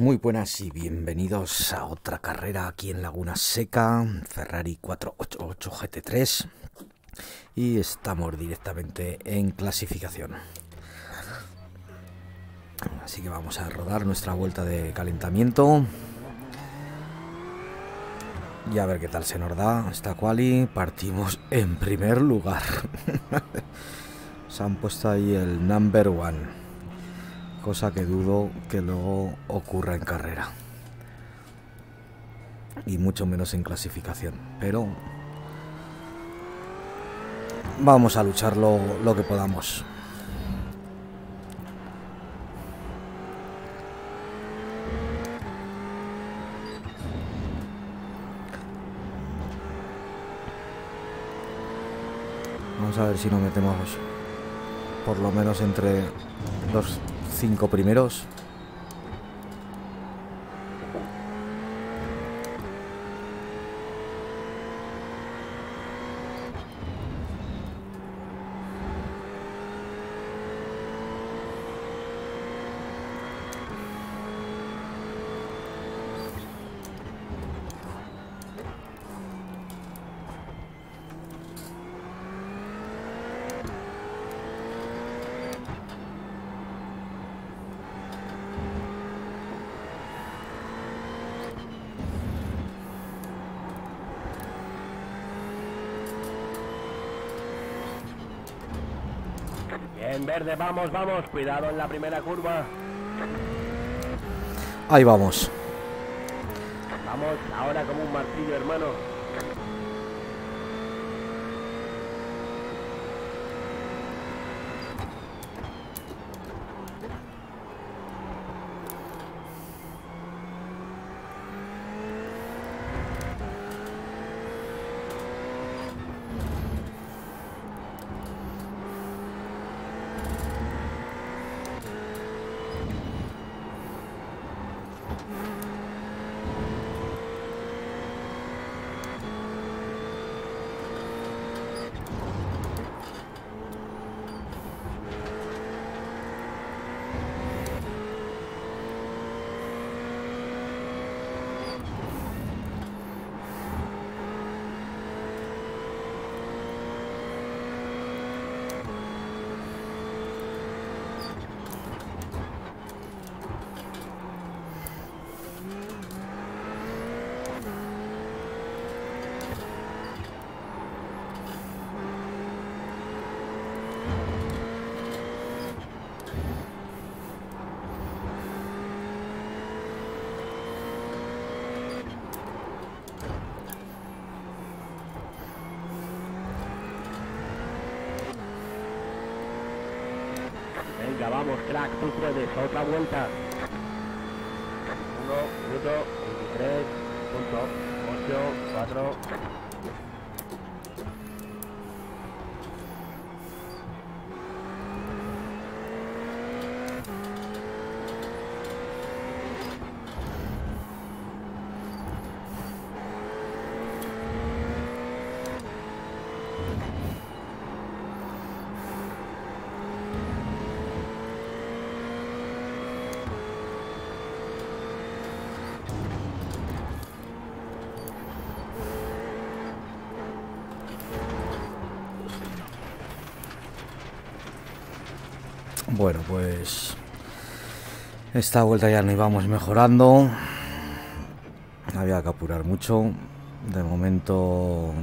Muy buenas y bienvenidos a otra carrera aquí en Laguna Seca, Ferrari 488 GT3 y estamos directamente en clasificación. Así que vamos a rodar nuestra vuelta de calentamiento y a ver qué tal se nos da esta quali. Partimos en primer lugar. se han puesto ahí el number one cosa que dudo que luego ocurra en carrera. Y mucho menos en clasificación. Pero vamos a lucharlo lo que podamos. Vamos a ver si nos metemos por lo menos entre los cinco primeros En verde, vamos, vamos. Cuidado en la primera curva. Ahí vamos. Vamos, ahora como un martillo, hermano. Venga, tú puedes. Otra vuelta. 1 minuto 23 punto 8 4 Bueno, pues esta vuelta ya nos íbamos mejorando. Había que apurar mucho. De momento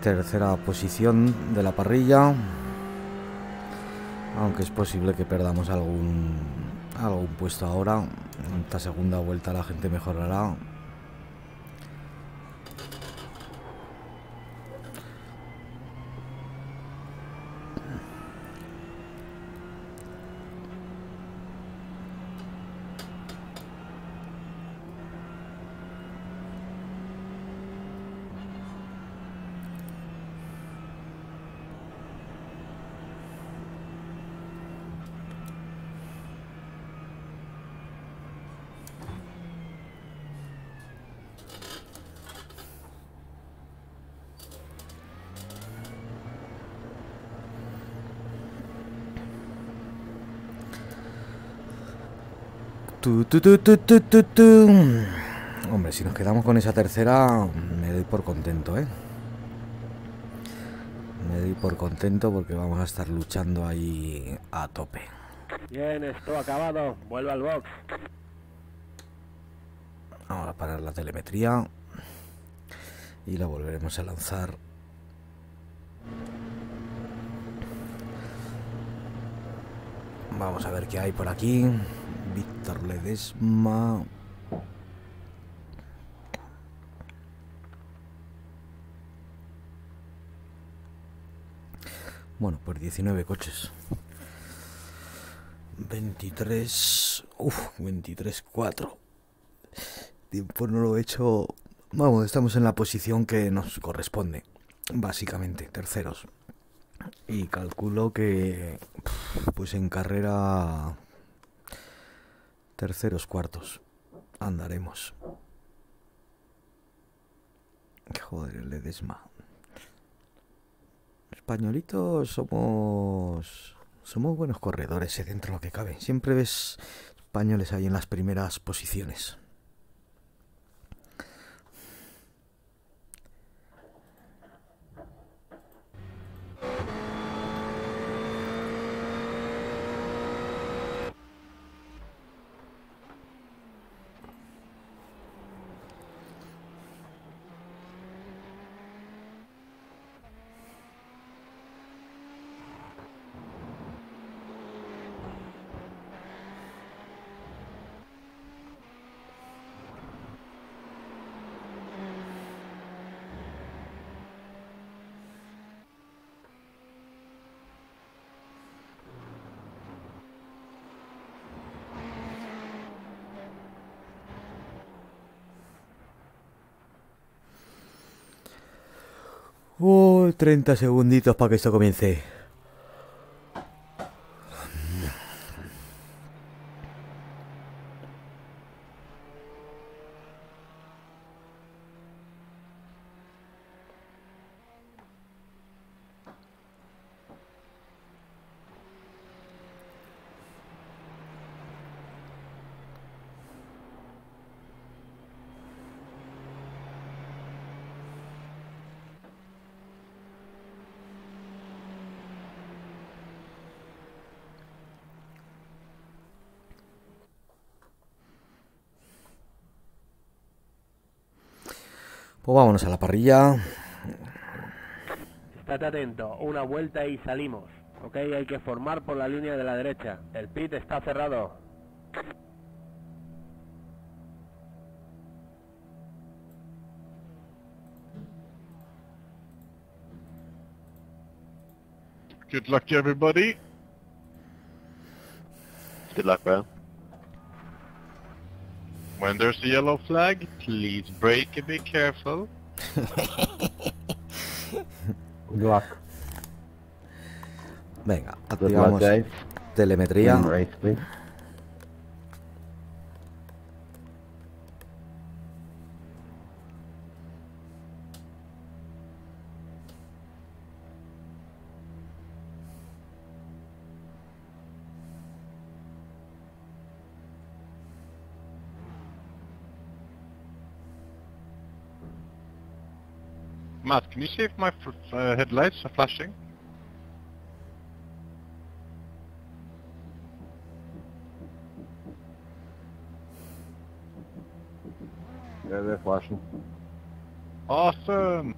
tercera posición de la parrilla. Aunque es posible que perdamos algún algún puesto ahora. En esta segunda vuelta la gente mejorará. Tu, tu, tu. Hombre, si nos quedamos con esa tercera, me doy por contento, ¿eh? Me doy por contento porque vamos a estar luchando ahí a tope. Bien, esto acabado. Vuelve al box. Vamos a parar la telemetría y la volveremos a lanzar. Vamos a ver qué hay por aquí. Víctor Ledesma. Bueno, pues 19 coches. 23. Uf, 23, 4. Tiempo no lo he hecho. Vamos, estamos en la posición que nos corresponde. Básicamente, terceros. Y calculo que. Pues en carrera. Terceros, cuartos. Andaremos. Joder, Ledesma. Españolitos somos. Somos buenos corredores, eh, dentro de lo que cabe. Siempre ves españoles ahí en las primeras posiciones. Oh, 30 segunditos para que esto comience. Vámonos a la parrilla. Estate atento. Una vuelta y salimos. Ok, hay que formar por la línea de la derecha. El pit está cerrado. Good luck, everybody. Good luck, bro. When there's a yellow flag, please brake and be careful. Good luck. Venga, activamos telemetría. In race, please. Matt, can you see if my uh, headlights are flashing? Yeah, they're flashing. Awesome!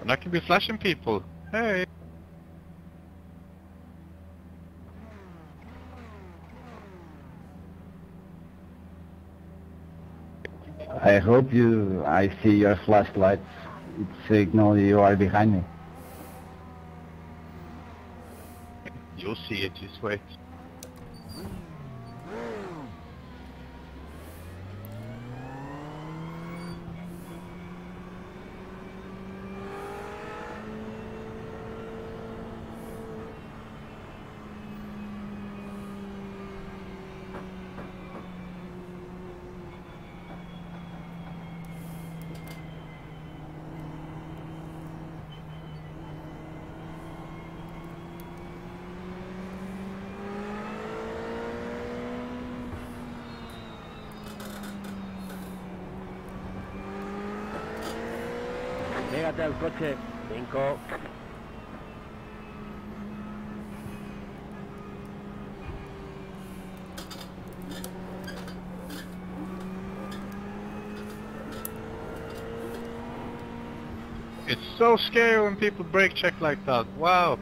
And I can be flashing people. Hey! I hope you. I see your flashlights. It signal you are behind me. You'll see it, just wait. Pégate al coche. 5. It's so scary when people brake check like that. Wow.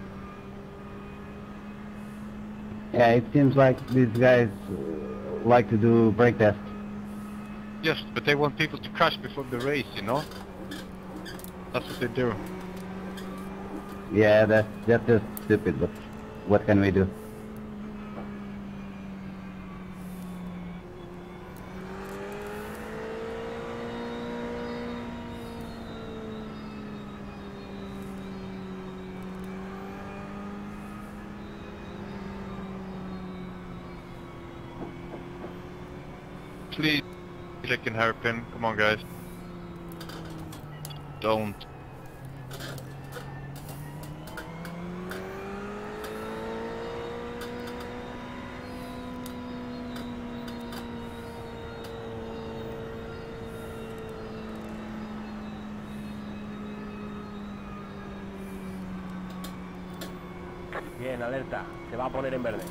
Yeah, it seems like these guys uh, like to do brake tests. Yes, but they want people to crash before the race, you know? That's what they do. Yeah, that's that's just stupid, but what can we do? Please, click and hairpin. Come on, guys. Don't. Bien, alerta. Se va a poner en verde.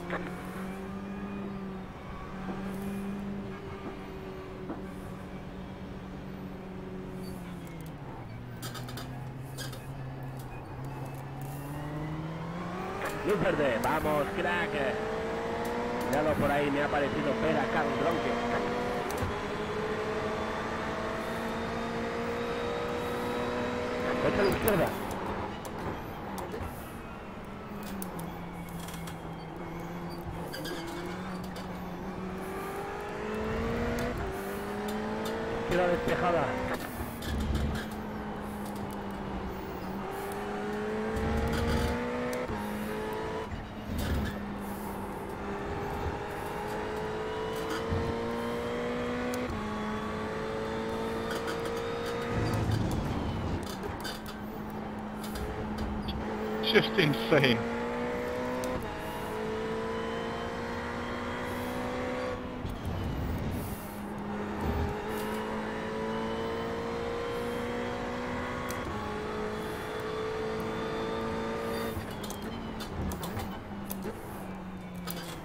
Luz verde. Vamos, crack. Míralo por ahí, me ha parecido Pera Carl Bronque. Coche a la. Izquierda Just insane.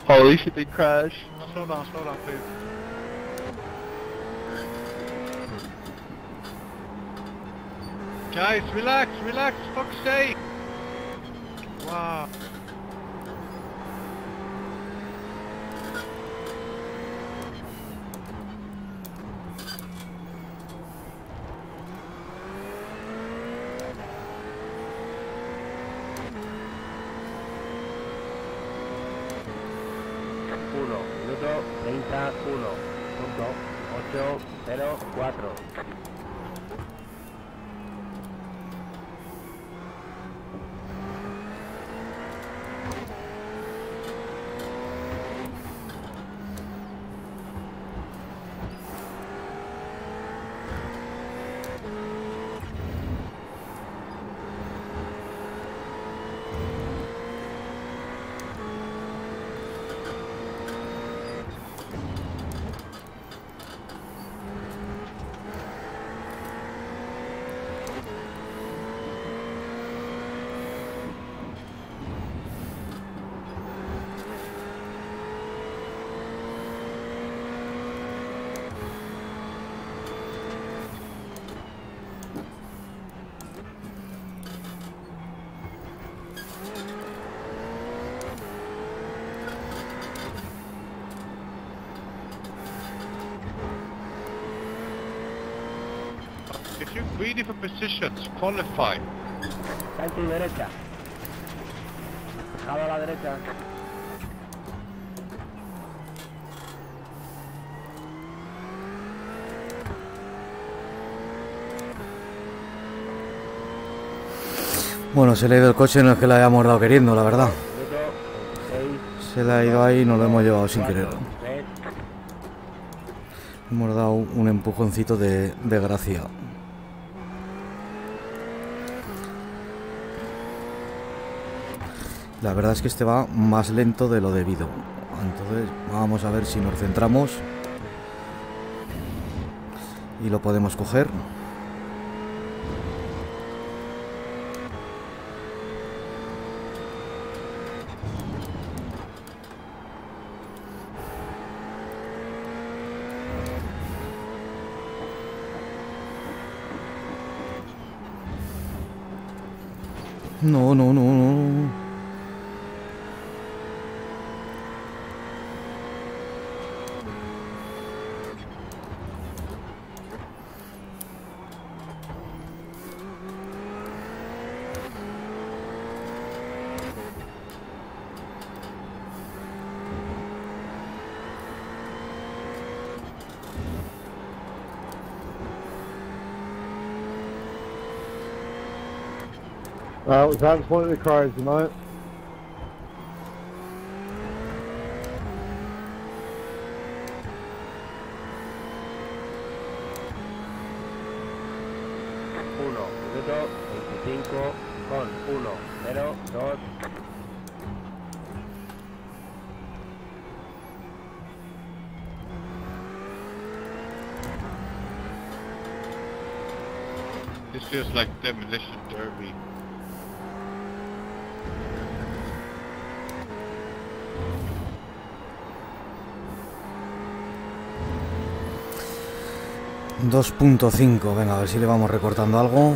Holy shit, they crashed. Slow down, slow down, please. Guys, relax, relax, fuck's sake! Ah. If you're greedy for positions, qualify. Está en tu derecha. Dejado a la derecha. Bueno, se le ha ido el coche, no es que le hayamos dado queriendo, la verdad. Minuto 6, Se le ha ido ahí y nos lo hemos llevado sin querer. 3, Hemos dado un empujoncito de, de gracia. La verdad es que este va más lento de lo debido. Entonces vamos a ver si nos centramos. Y lo podemos coger. No, no, no, no. Uh, that's one of the cars, you know. Uno, minuto 25 con 1, 0, 2, This feels like demolition derby. Dos punto cinco. Venga, a ver si le vamos recortando algo.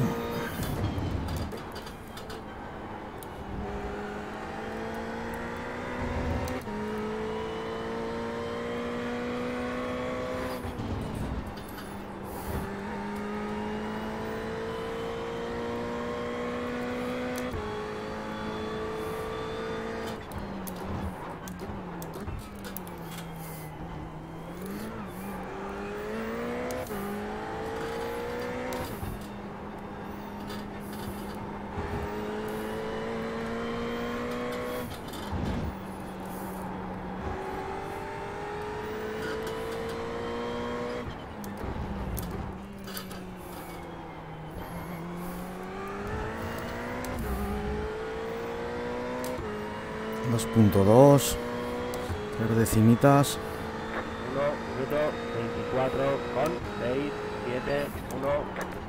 Dos punto dos. Tres decimitas. 1, minuto 24 con 6, 7, 1,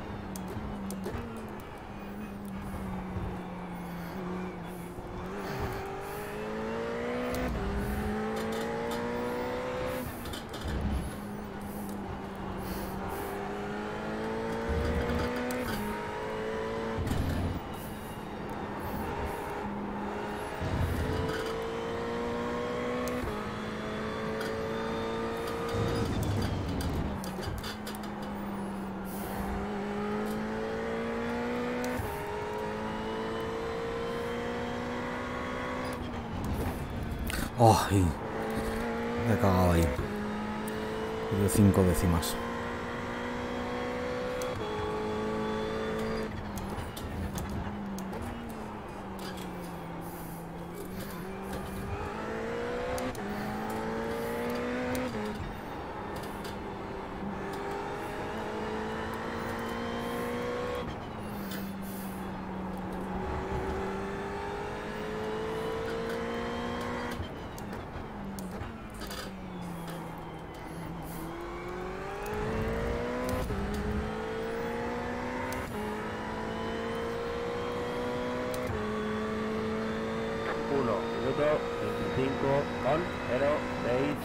Ay, me he cagado ahí. De cinco décimas. Uno, minuto 25 con 0, 6,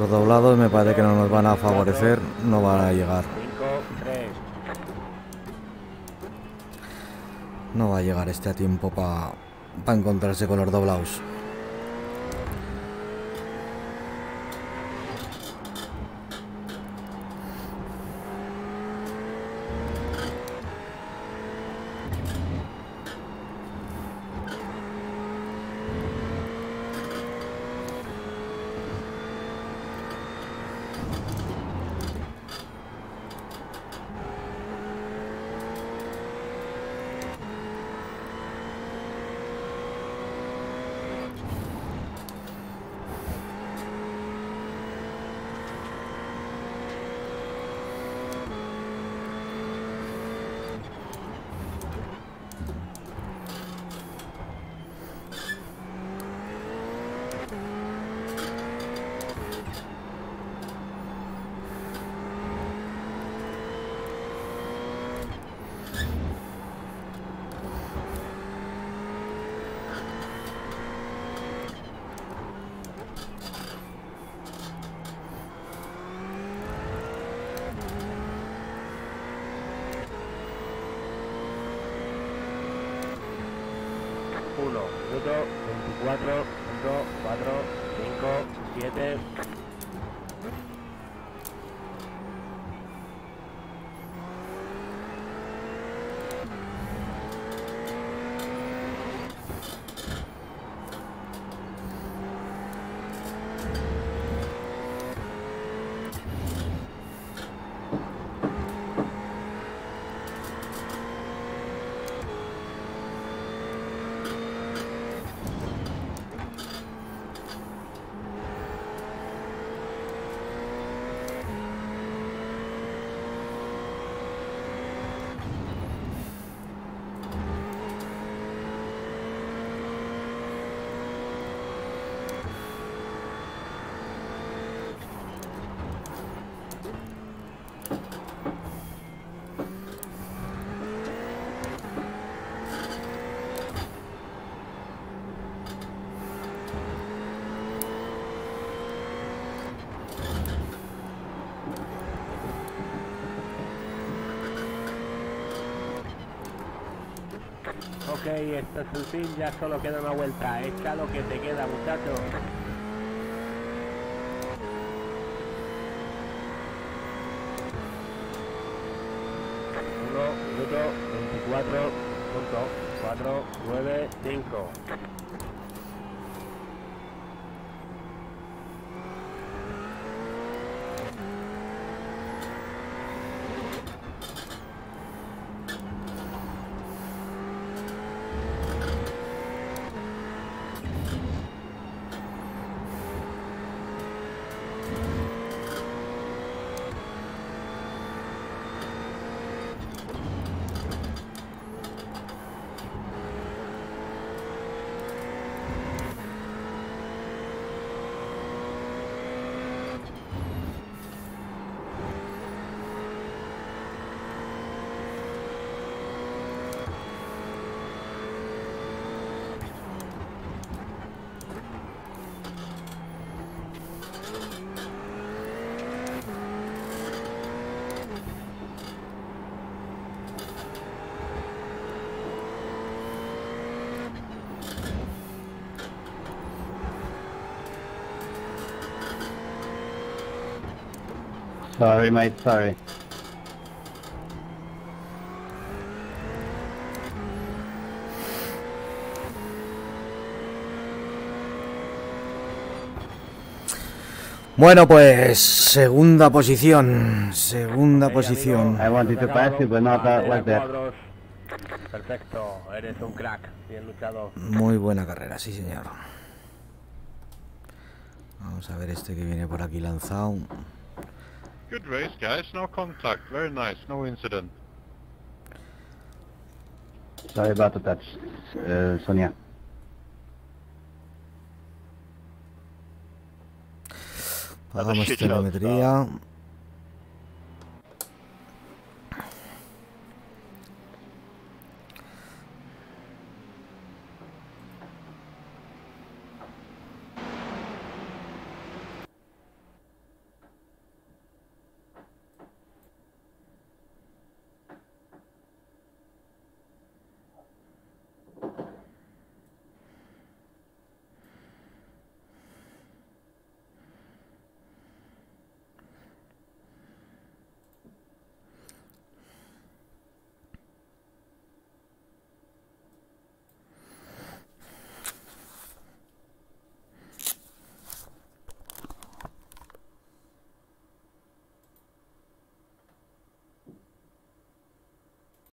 Los doblados me parece que no nos van a favorecer, no van a llegar. 5, 3. No va a llegar este a tiempo para encontrarse con los doblados. Uno, minuto 24, 4, Ok, este es el fin, ya solo queda una vuelta. Echa lo que te queda, muchacho. Uno, minuto, 24, Sorry, mate, sorry. Bueno, pues segunda posición. Segunda posición. I wanted to pass you, but not that Bandera, like that. cuadros. Perfecto, eres un crack. Bien luchado. Muy buena carrera, sí señor. Vamos a ver este que viene por aquí lanzado. Good race, guys. No contact. Very nice. No incident. Sorry about the touch, uh, Sonia. Hagamos shit show, telemetría.